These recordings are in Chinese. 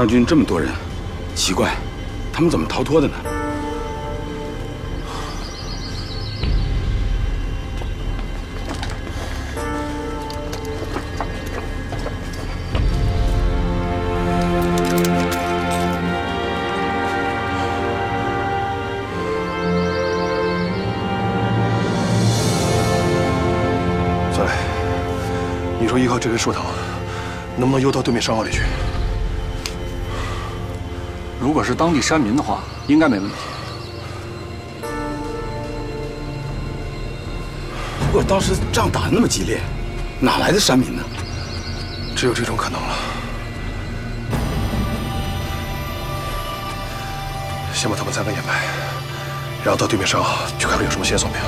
中央军这么多人，奇怪，他们怎么逃脱的呢？小磊，你说依靠这根树头，能不能游到对面山坳里去？如果是当地山民的话，应该没问题。不过当时仗打得那么激烈，哪来的山民呢？只有这种可能了。先把他们三个掩埋，然后到对面山坳去看看有什么线索没有。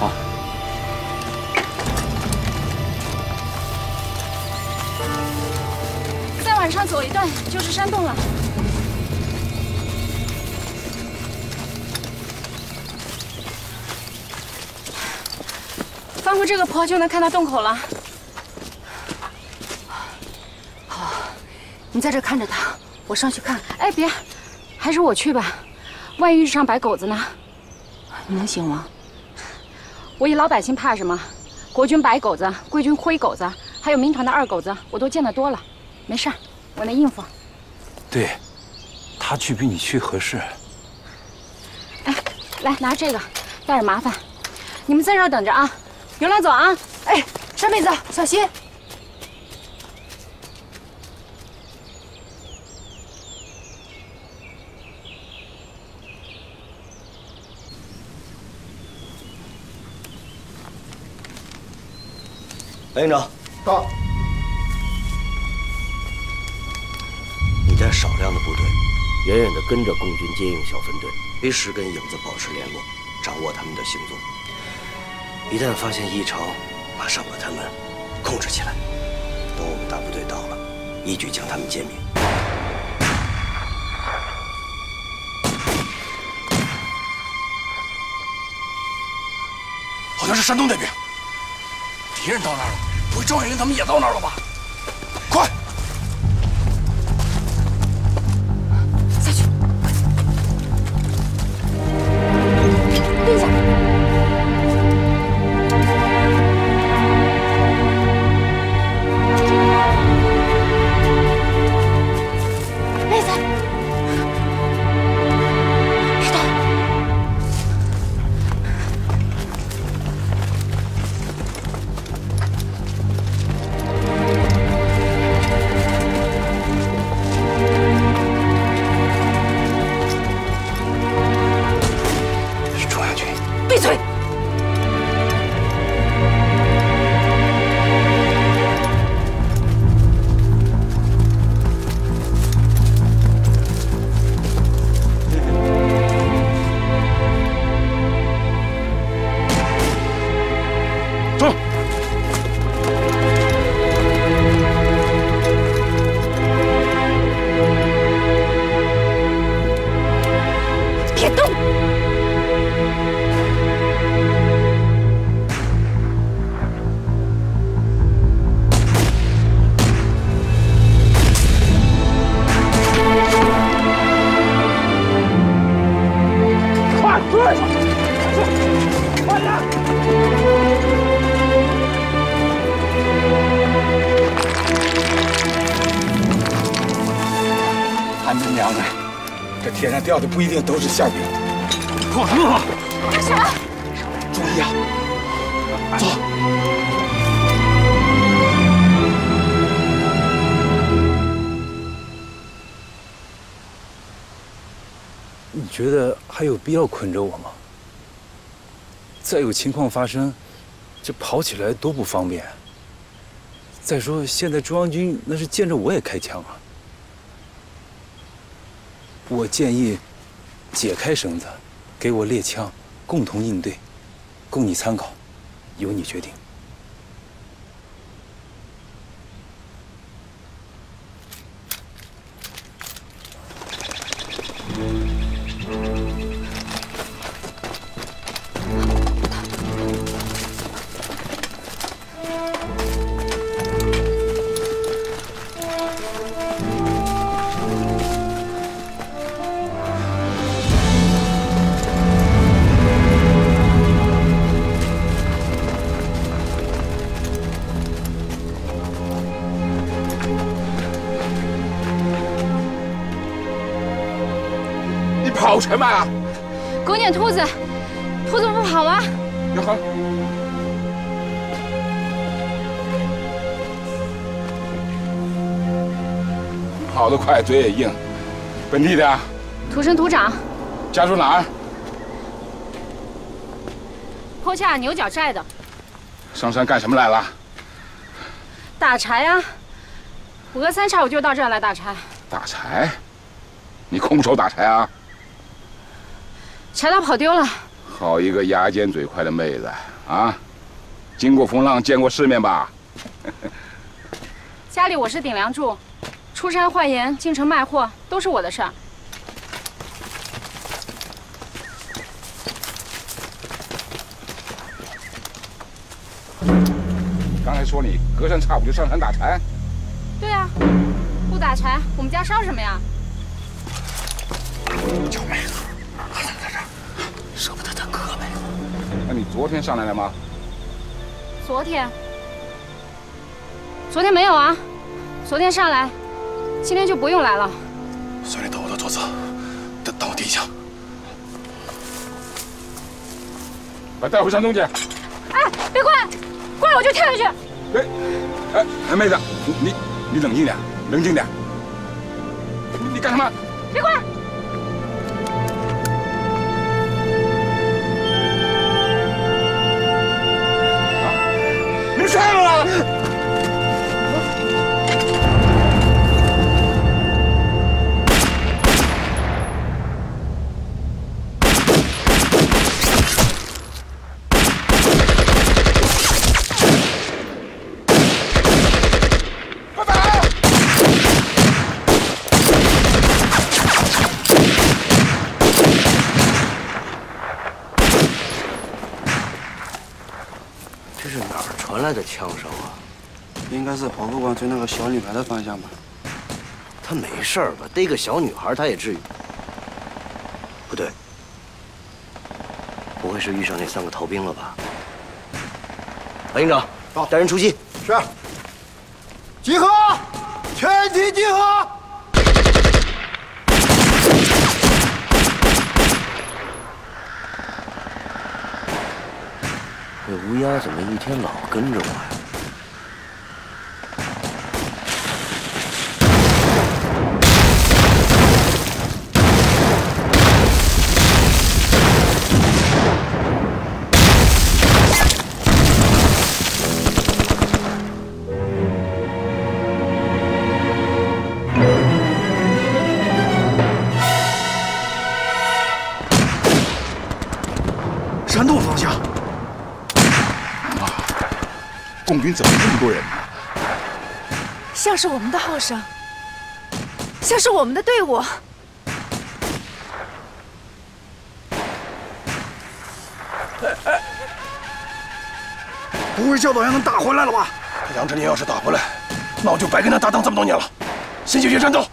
好。再往上走一段就是山洞了。过这个坡就能看到洞口了。好，你在这看着他，我上去看。哎，别，还是我去吧，万一遇上白狗子呢？你能行吗？我一老百姓怕什么？国军白狗子，贵军灰狗子，还有民团的二狗子，我都见得多了，没事儿，我能应付。对，他去比你去合适。哎，来拿这个，带着麻烦，你们在这儿等着啊。刘老总啊，哎，山妹子小心！白营长，到。你带少量的部队，远远的跟着共军接应小分队，随时跟影子保持联络，掌握他们的行踪。一旦发现异常，马上把他们控制起来。等我们大部队到了，一举将他们歼灭。好像是山东那边，敌人到那儿了，不会赵云他们也到那儿了吧？这天上掉的不一定都是馅饼。快乐！干什么？注意啊！走。你觉得还有必要捆着我吗？再有情况发生，这跑起来多不方便。再说现在中央军那是见着我也开枪啊。我建议解开绳子，给我猎枪，共同应对，供你参考，由你决定。跑什么啊？狗撵兔子，兔子不跑吗？哟呵，跑得快，嘴也硬。本地的，土生土长，家住哪儿？坡下牛角寨的，上山干什么来了？打柴啊！我隔三差五就到这儿来打柴，打柴？你空手打柴啊？柴刀跑丢了，好一个牙尖嘴快的妹子啊！经过风浪，见过世面吧？家里我是顶梁柱，出山换盐、进城卖货都是我的事儿。刚才说你隔三差五就上山打柴，对啊，不打柴，我们家烧什么呀子，还怎么在这儿？舍不得他哥呗？那你昨天上来了吗？昨天，昨天没有啊，昨天上来，今天就不用来了。算你到我的桌子，等等我递一下。把带回山东去。哎，别过来，过来我就跳下去。哎，哎，哎，妹子，你你你冷静点，冷静点。你你干什么？别过来！枪声啊？应该是黄副官追那个小女孩的方向吧？他没事儿吧？逮个小女孩，他也至于？不对，不会是遇上那三个逃兵了吧？白营长，到带人出击。是。集合，全体集合。乌鸦怎么一天老跟着我呀？山洞方向，共军怎么这么多人呢？像是我们的号声，像是我们的队伍。不会教导员能打回来了吧？杨振宁要是打回来，那我就白跟他搭档这么多年了。先解决战斗。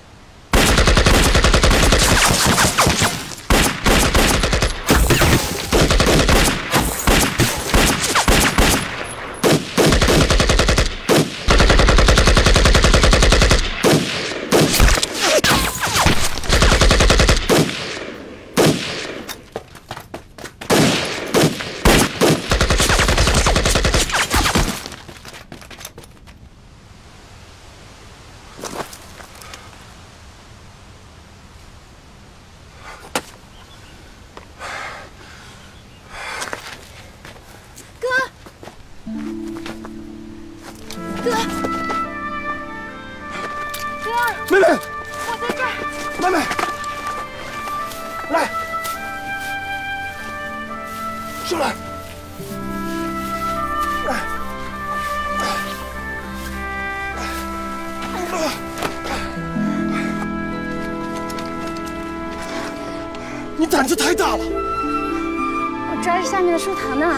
你胆子太大了！我抓着下面的树藤呢。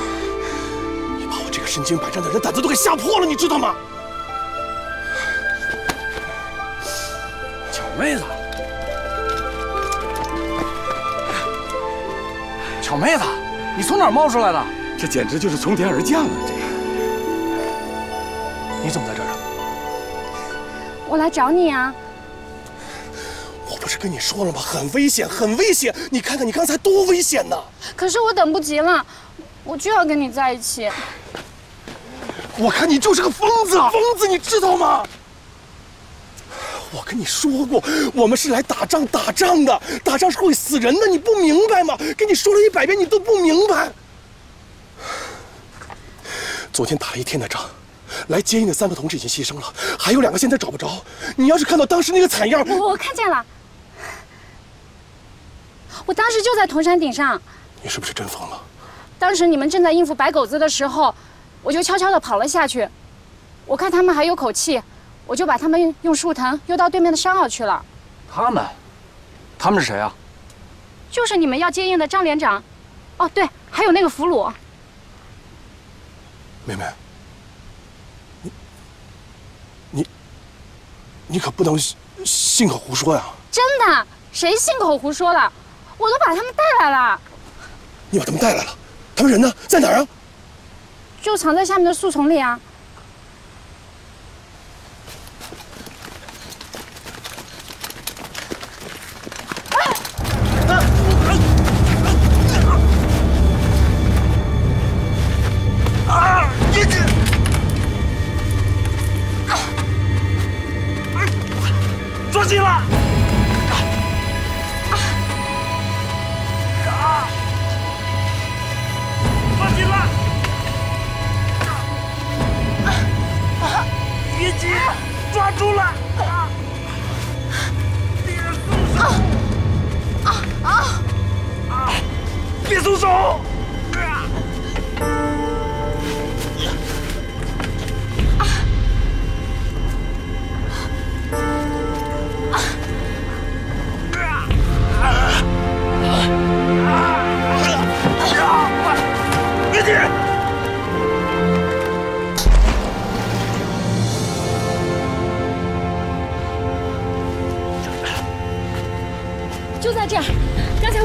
你把我这个身经百战的人胆子都给吓破了，你知道吗？巧妹子，巧妹子，你从哪儿冒出来的？这简直就是从天而降啊！这个你怎么在？我来找你啊！我不是跟你说了吗？很危险，很危险！你看看你刚才多危险呐！可是我等不及了，我就要跟你在一起。我看你就是个疯子，疯子，你知道吗？我跟你说过，我们是来打仗，打仗的，打仗是会死人的，你不明白吗？跟你说了一百遍，你都不明白。昨天打了一天的仗，来接应的三个同志已经牺牲了，还有两个现在找不着。你要是看到当时那个惨样，我我看见了，我当时就在铜山顶上。你是不是真疯了？当时你们正在应付白狗子的时候，我就悄悄地跑了下去。我看他们还有口气。我就把他们用树藤悠到对面的山坳去了。他们，他们是谁啊？就是你们要接应的张连长。哦，对，还有那个俘虏。妹妹，你，你，你可不能信口胡说呀！真的，谁信口胡说了？我都把他们带来了。你把他们带来了？他们人呢？在哪儿啊？就藏在下面的树丛里啊。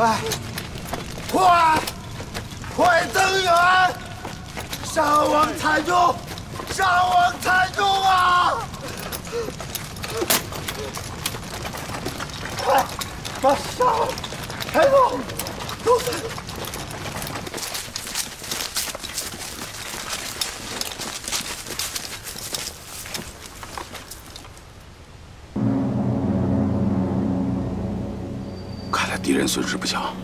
快，快，快增援！伤亡惨重，伤亡惨重啊！快，把伤抬走，都损失不小，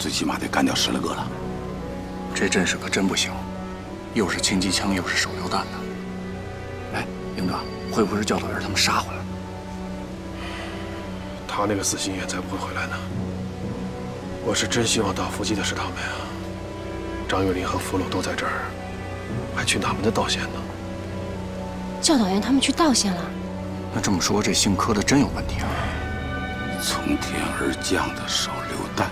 最起码得干掉十来个了。这阵势可真不行，又是轻机枪，又是手榴弹的。哎，营长，会不会是教导员他们杀回来了？他那个死心眼才不会回来呢。我是真希望打伏击的是他们呀。张玉林和俘虏都在这儿，还去哪门的道县呢？教导员他们去道县了。那这么说，这姓柯的真有问题啊？从天而降的手榴弹，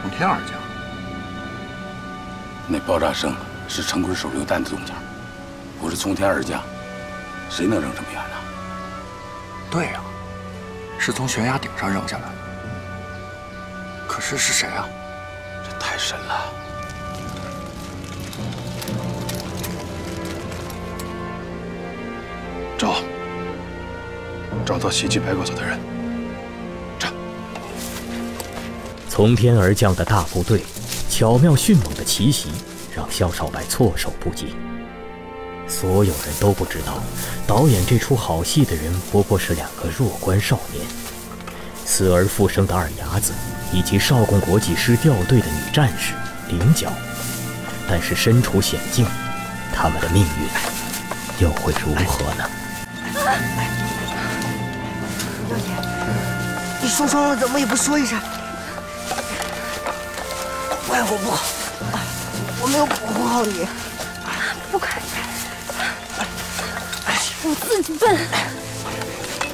从天而降，那爆炸声是陈坤手榴弹的动静，不是从天而降，谁能扔这么远呢？对呀，是从悬崖顶上扔下来的。可是是谁啊？这太神了。找。找到袭击白狗子的人，这从天而降的大部队，巧妙迅猛的奇袭，让肖少白措手不及。所有人都不知道，导演这出好戏的人不过是两个弱冠少年，死而复生的二伢子，以及少共国际师掉队的女战士菱角。但是身处险境，他们的命运又会如何呢？双双怎么也不说一声？怪我不好，我没有保护好你。不管，我自己笨，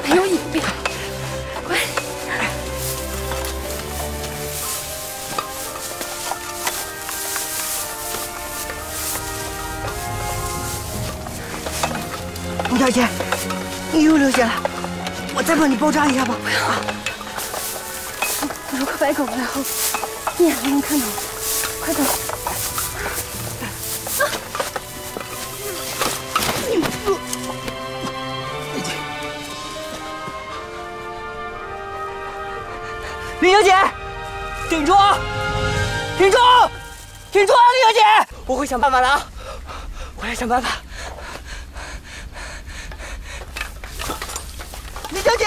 没有隐蔽。快！吴小姐，你又流血了，我再帮你包扎一下吧。白狗来后，你还能看到我，快走！林小姐，顶住，顶住，顶住啊！林小姐，我会想办法的啊，我来想办法。林小姐，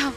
我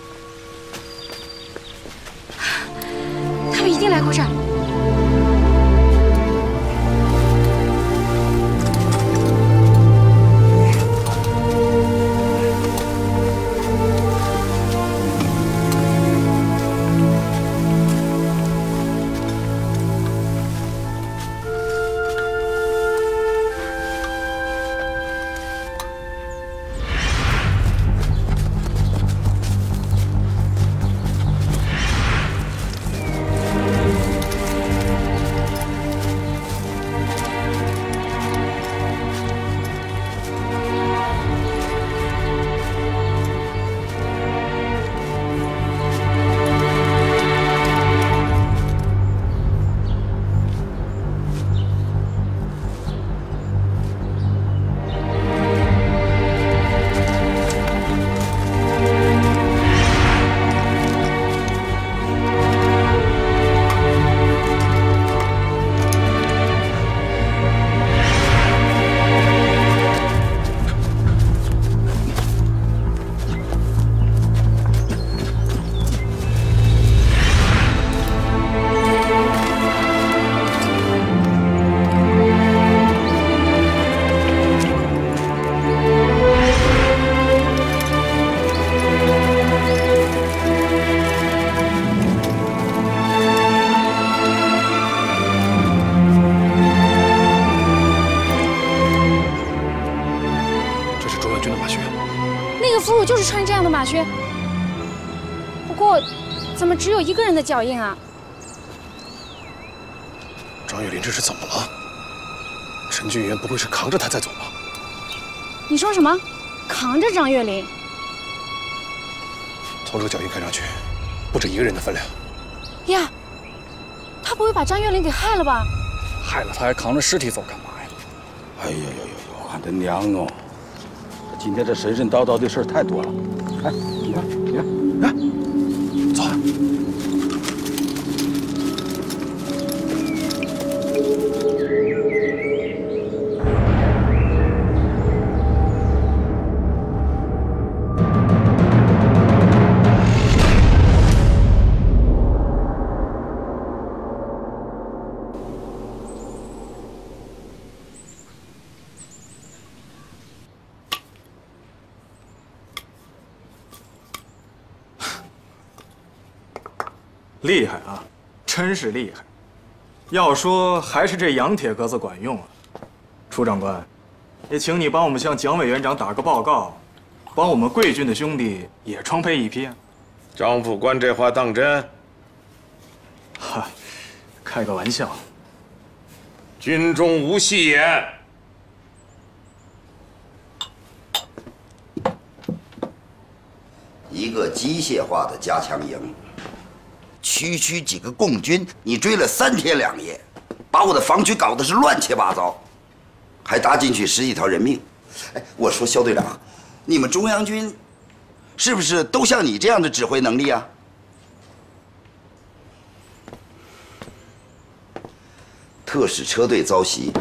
脚印啊？张月林这是怎么了？陈俊元不会是扛着他在走吧？你说什么？扛着张月林？从这个脚印看上去，不止一个人的分量。呀，他不会把张月林给害了吧？害了他还扛着尸体走干嘛呀？哎呦呦呦呦，俺的娘哦！这今天这神神叨叨的事儿太多了。哎，厉害啊，真是厉害！要说还是这洋铁格子管用啊。楚长官，也请你帮我们向蒋委员长打个报告，帮我们贵军的兄弟也装配一批啊。张副官这话当真？哈，开个玩笑。军中无戏言。一个机械化的加强营，区区几个共军，你追了三天两夜，把我的防区搞得是乱七八糟，还搭进去十几条人命。哎，我说肖队长，你们中央军是不是都像你这样的指挥能力啊？特使车队遭袭，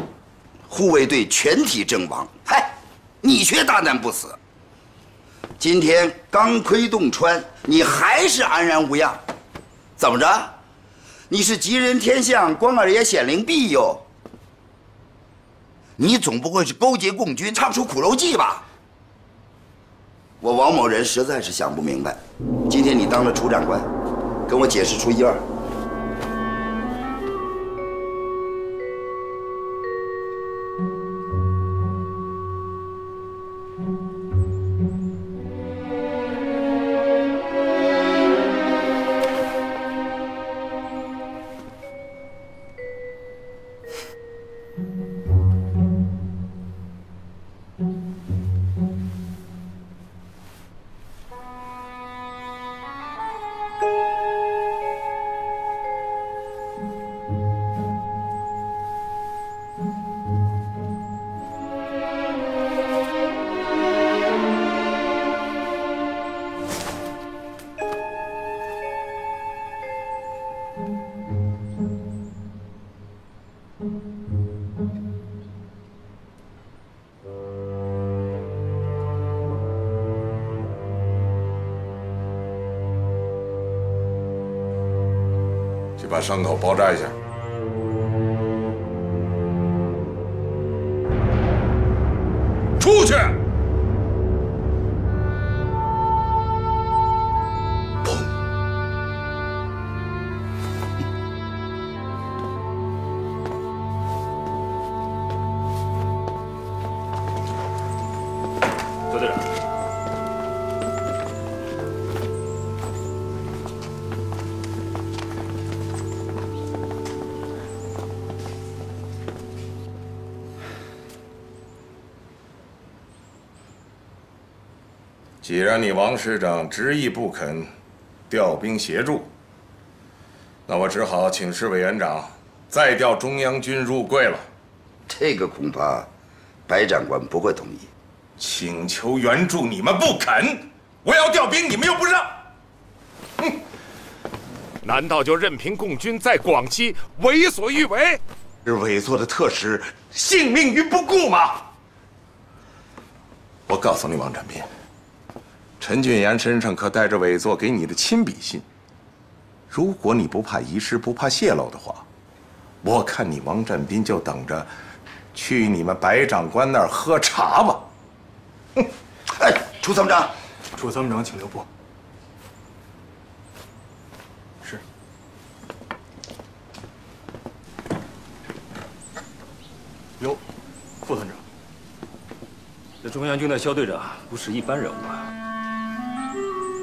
护卫队全体阵亡。嗨，你却大难不死。今天钢盔洞穿，你还是安然无恙，怎么着？你是吉人天相，关二爷显灵庇佑？你总不会是勾结共军，唱出苦肉计吧？我王某人实在是想不明白。今天你当了楚长官，跟我解释出一二。伤口包扎一下。既然你王师长执意不肯调兵协助，那我只好请示委员长，再调中央军入桂了。这个恐怕白长官不会同意。请求援助你们不肯，我要调兵你们又不让，哼！难道就任凭共军在广西为所欲为，是委座的特使性命于不顾吗？我告诉你，王占斌，陈俊言身上可带着委座给你的亲笔信。如果你不怕遗失、不怕泄露的话，我看你王占斌就等着去你们白长官那儿喝茶吧。哎，楚参谋长，楚参谋长，请留步。是。哟，副团长，这中央军的肖队长不是一般人物啊。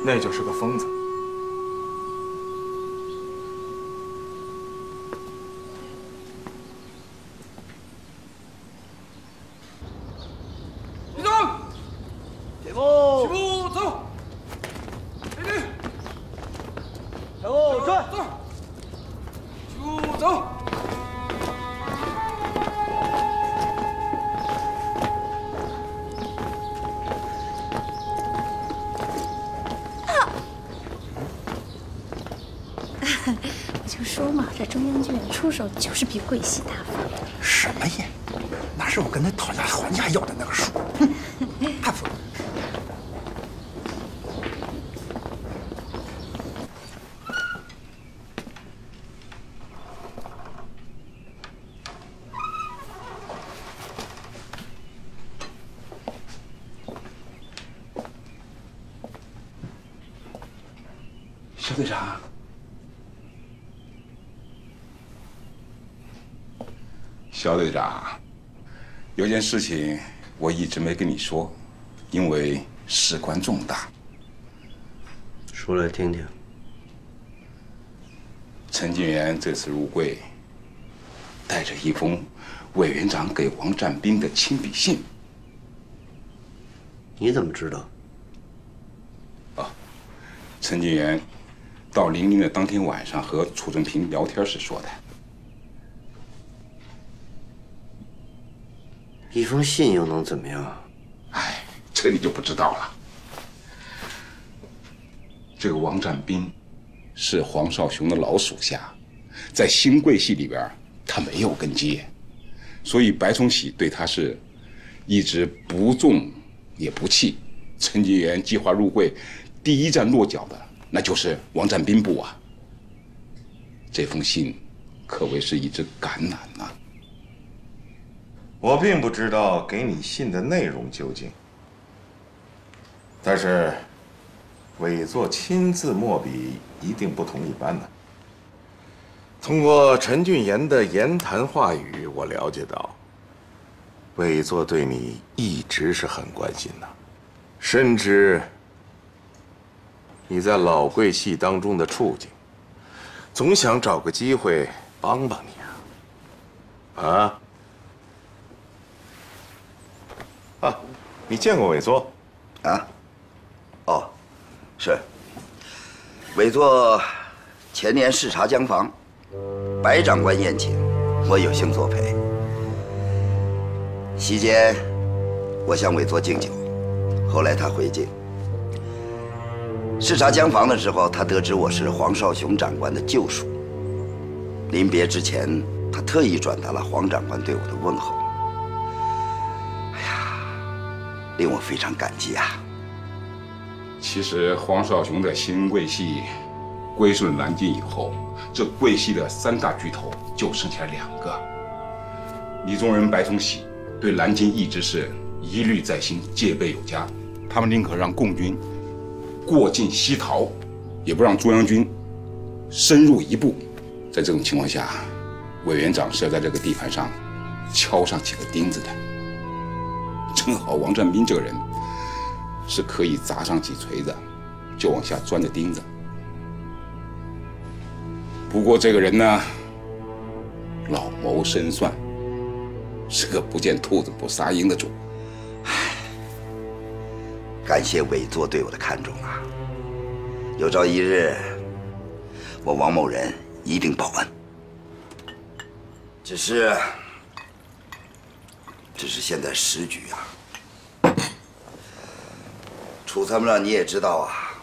那就是个疯子。就是比桂溪大方。什么呀？那是我跟他讨价还价要的那个数？哼，太服了。肖队长，肖队长，有件事情我一直没跟你说，因为事关重大。说来听听。陈静元这次入柜，带着一封委员长给王占斌的亲笔信。你怎么知道？陈金元到零零的当天晚上和楚正平聊天时说的。一封信又能怎么样？哎，这你就不知道了。这个王占斌是黄少雄的老属下，在新贵系里边他没有根基，所以白崇禧对他是一直不重也不弃。陈金元计划入会，第一站落脚的那就是王占斌部啊。这封信可谓是一支橄榄呐。我并不知道给你信的内容究竟，但是委座亲自墨笔，一定不同一般的。通过陈俊言的言谈话语，我了解到，委座对你一直是很关心的，深知你在老贵系当中的处境，总想找个机会帮帮你啊，啊。啊，你见过委座？啊？哦，是。委座前年视察江防，白长官宴请，我有幸作陪。席间，我向委座敬酒，后来他回敬。视察江防的时候，他得知我是黄少雄长官的旧属。临别之前，他特意转达了黄长官对我的问候。令我非常感激啊！其实黄少雄在新贵系归顺南京以后，这贵系的三大巨头就剩下两个。李宗仁、白崇禧对南京一直是疑虑在心，戒备有加。他们宁可让共军过境西逃，也不让中央军深入一步。在这种情况下，委员长是要在这个地盘上敲上几个钉子的。正好王占斌这个人是可以砸上几锤子就往下钻的钉子。不过这个人呢，老谋深算，是个不见兔子不撒鹰的主。感谢委座对我的看重啊！有朝一日，我王某人一定报恩。只是。只是现在时局啊，楚参谋长你也知道啊，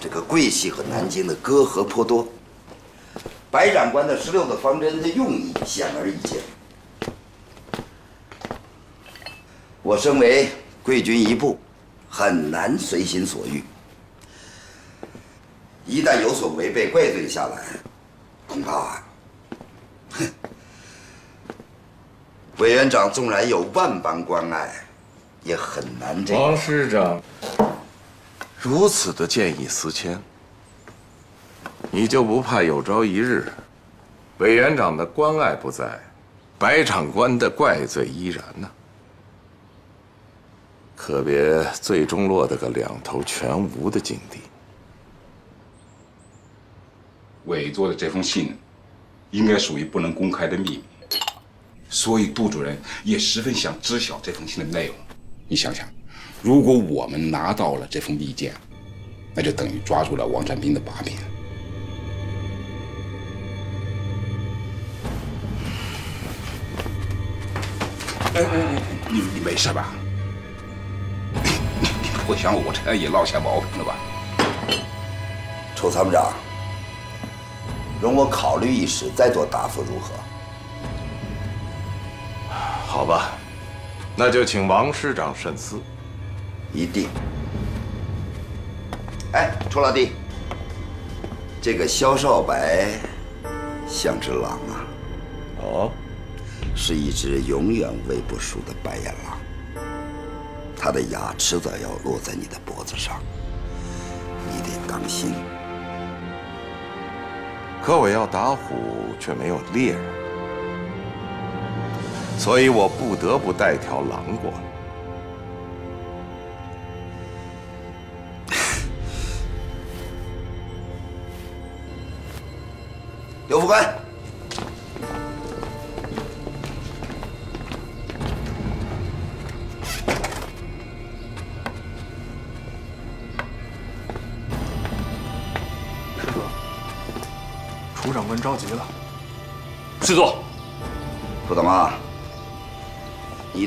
这个桂系和南京的隔阂颇多。白长官的十六个方针的用意显而易见。我身为贵军一部，很难随心所欲。一旦有所违背，怪罪下来，恐怕，哼。委员长纵然有万般关爱，也很难这。王师长如此的见异思迁，你就不怕有朝一日，委员长的关爱不在，白长官的怪罪依然呢？可别最终落得个两头全无的境地。委座的这封信，应该属于不能公开的秘密。所以杜主任也十分想知晓这封信的内容。你想想，如果我们拿到了这封密件，那就等于抓住了王占斌的把柄。哎哎哎，你你没事吧？你不会想我这也落下毛病了吧？楚参谋长，容我考虑一时，再做答复，如何？好吧，那就请王师长慎思。一定。哎，楚老弟，这个萧少白像只狼啊！哦，是一只永远喂不熟的白眼狼。他的牙迟早要落在你的脖子上，你得当心。可我要打虎，却没有猎人。所以我不得不带条狼过来。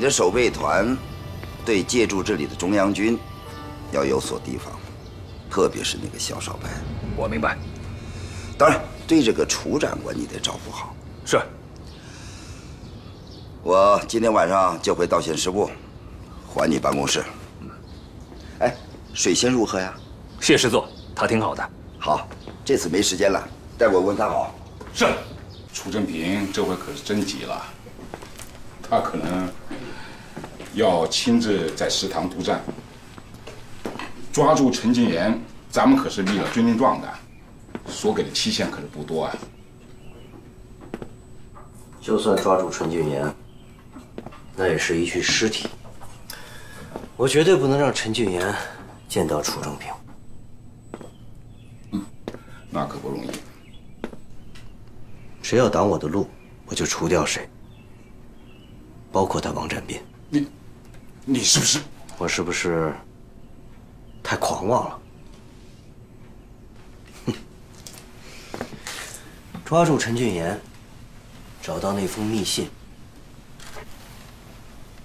的守备团对借助这里的中央军要有所提防，特别是那个肖少白。我明白。当然，对这个楚长官你得照顾好。是。我今天晚上就回道县师部，还你办公室。哎，水仙如何呀？谢师座，他挺好的。好，这次没时间了，待我问他好。是。楚正平这回可是真急了，他可能要亲自在食堂督战，抓住陈进言。咱们可是立了军令状的，所给的期限可是不多啊。就算抓住陈俊言，那也是一具尸体。我绝对不能让陈俊言见到楚正平。嗯，那可不容易。谁要挡我的路，我就除掉谁，包括他王占斌。你，你是不是？我是不是太狂妄了？哼！抓住陈俊言，找到那封密信，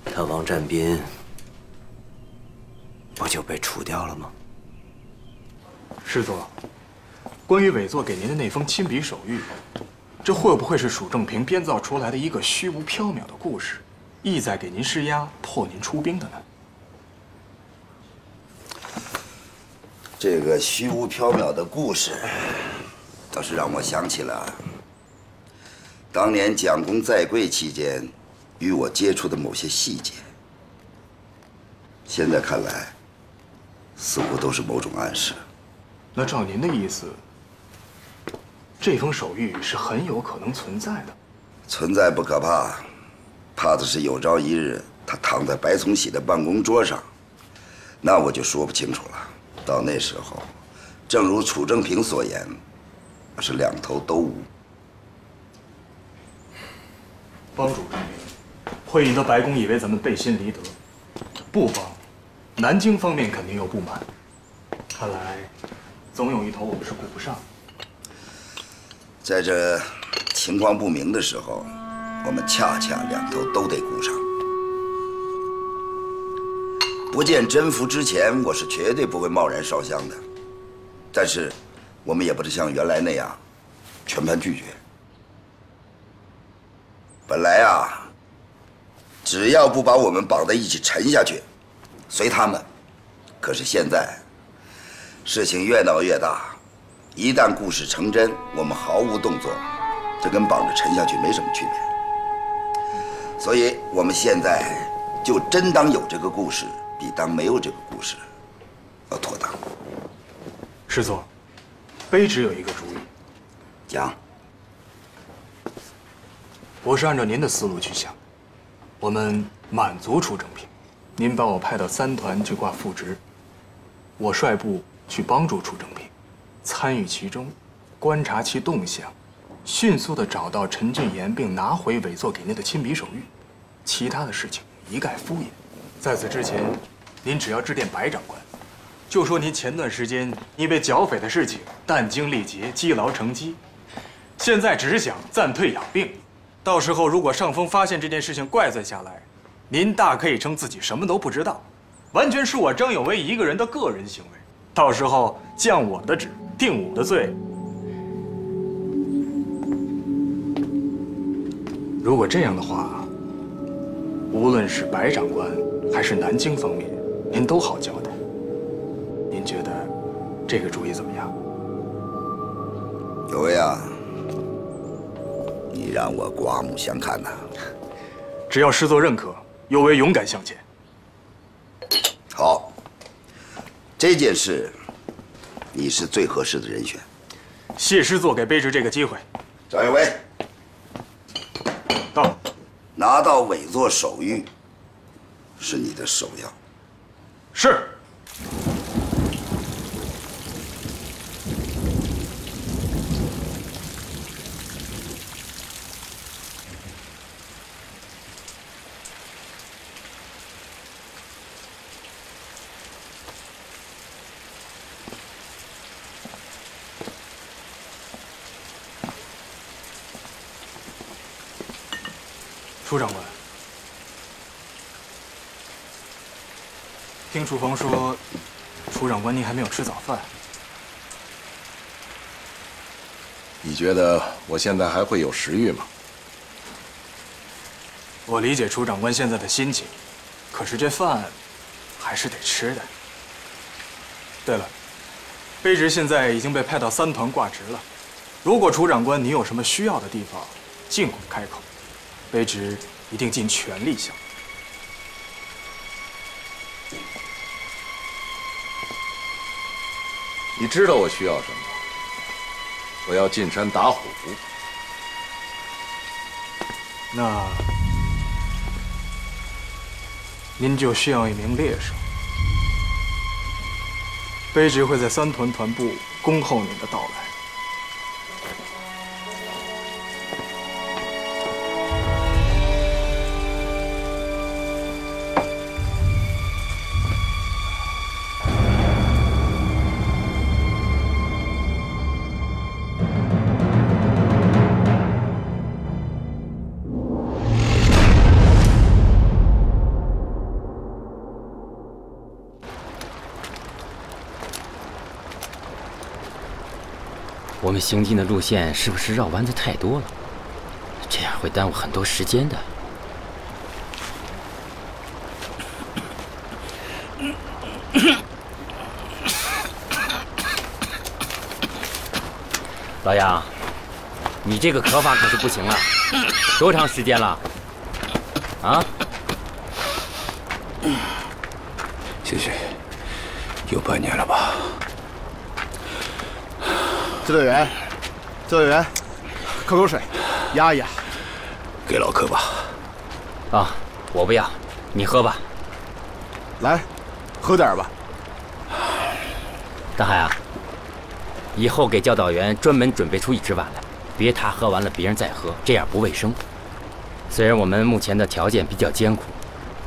他王占斌不就被除掉了吗？师座，关于委座给您的那封亲笔手谕。这会不会是蜀正平编造出来的一个虚无缥缈的故事，意在给您施压，迫您出兵的呢？这个虚无缥缈的故事，倒是让我想起了当年蒋公在贵期间与我接触的某些细节。现在看来，似乎都是某种暗示。那照您的意思？这封手谕是很有可能存在的，存在不可怕，怕的是有朝一日他躺在白崇禧的办公桌上，那我就说不清楚了。到那时候，正如楚正平所言，是两头都无。帮主正平，会引得白宫以为咱们背信离德；不帮，南京方面肯定有不满。看来，总有一头我们是顾不上。在这情况不明的时候，我们恰恰两头都得顾上。不见真福之前，我是绝对不会贸然烧香的。但是，我们也不是像原来那样全盘拒绝。本来啊，只要不把我们绑在一起沉下去，随他们。可是现在，事情越闹越大。一旦故事成真，我们毫无动作，这跟绑着沉下去没什么区别。所以，我们现在就真当有这个故事，比当没有这个故事要妥当。师座，卑职有一个主意。讲。我是按照您的思路去想，我们满足楚正平，您把我派到三团去挂副职，我率部去帮助楚正平。参与其中，观察其动向，迅速地找到陈俊言，并拿回委座给您的亲笔手谕。其他的事情一概敷衍。在此之前，您只要致电白长官，就说您前段时间因为剿匪的事情殚精力竭、积劳成疾，现在只是想暂退养病。到时候如果上峰发现这件事情怪罪下来，您大可以称自己什么都不知道，完全是我张有为一个人的个人行为。到时候降我的职。定我的罪。如果这样的话，无论是白长官还是南京方面，您都好交代。您觉得这个主意怎么样？有为啊，你让我刮目相看呐！只要师座认可，有为勇敢向前。好，这件事。你是最合适的人选，谢师座给卑职这个机会。张有为，到，拿到委座手谕是你的首要。是。楚长官，听楚风说，楚长官您还没有吃早饭。你觉得我现在还会有食欲吗？我理解楚长官现在的心情，可是这饭还是得吃的。对了，卑职现在已经被派到三团挂职了。如果楚长官您有什么需要的地方，尽管开口，卑职一定尽全力相助。你知道我需要什么？我要进山打虎。那您就需要一名猎手。卑职会在三团团部恭候您的到来。我们行进的路线是不是绕弯子太多了？这样会耽误很多时间的。老杨，你这个咳法可是不行了，多长时间了？啊？谢谢，有半年了吧？指导员，指导员，喝口水，压一压。给老柯吧。啊，我不要，你喝吧。来，喝点吧。大海啊，以后给教导员专门准备出一只碗来，别他喝完了别人再喝，这样不卫生。虽然我们目前的条件比较艰苦，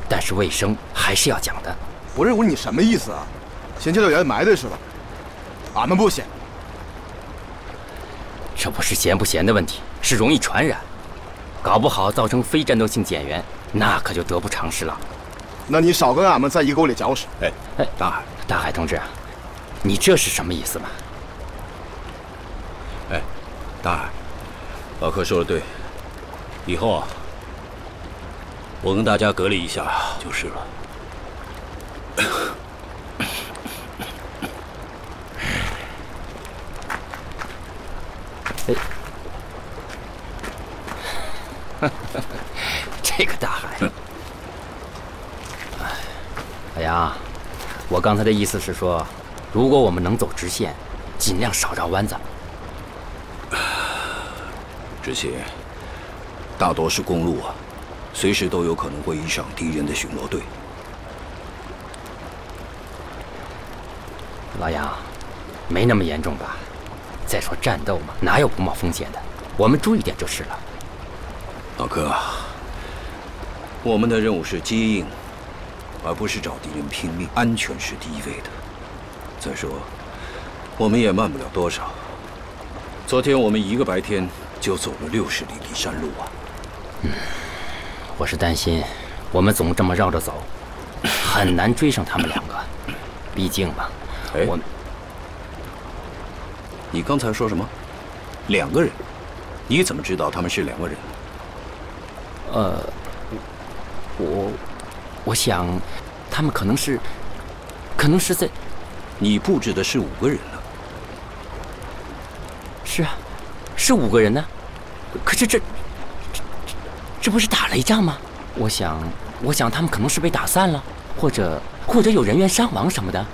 但是卫生还是要讲的。我认为你什么意思啊？嫌教导员埋汰是吧？俺们不嫌。这不是咸不咸的问题，是容易传染，搞不好造成非战斗性减员，那可就得不偿失了。那你少跟俺们在一沟里搅屎。哎哎，大海，大海同志，你这是什么意思嘛？哎，大海，老柯说的对，以后啊，我跟大家隔离一下就是了。这个大海，老杨，我刚才的意思是说，如果我们能走直线，尽量少绕弯子。这些大多是公路啊，随时都有可能会遇上敌人的巡逻队。老杨，没那么严重吧？再说战斗嘛，哪有不冒风险的？我们注意点就是了。老哥，我们的任务是接应，而不是找敌人拼命。安全是第一位的。再说，我们也慢不了多少。昨天我们一个白天就走了六十里地山路啊。嗯，我是担心，我们总这么绕着走，很难追上他们两个。毕竟嘛，我……你刚才说什么？两个人？你怎么知道他们是两个人？呃，我，我想，他们可能是，可能是在，你布置的是五个人了。是啊，是五个人呢。可是这，这，这不是打了一仗吗？我想，我想他们可能是被打散了，或者或者有人员伤亡什么的。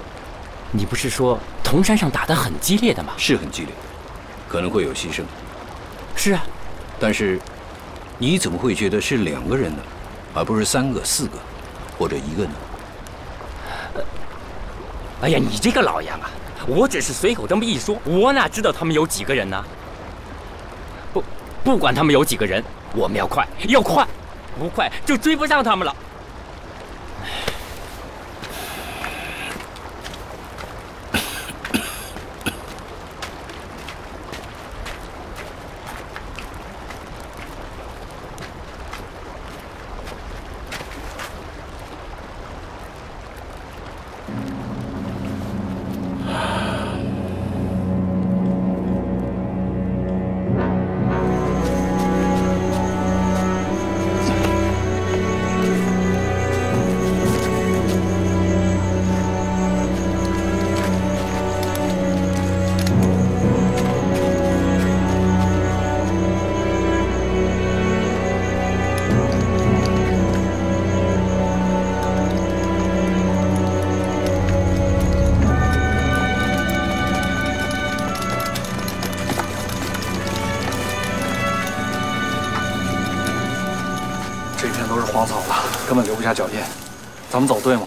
你不是说铜山上打得很激烈的吗？是很激烈，可能会有牺牲。是啊，但是。你怎么会觉得是两个人呢，而不是三个、四个，或者一个呢？哎呀，你这个老杨啊，我只是随口这么一说，我哪知道他们有几个人呢？不，不管他们有几个人，我们要快，要快，不快就追不上他们了。根本留不下脚印。咱们走对吗？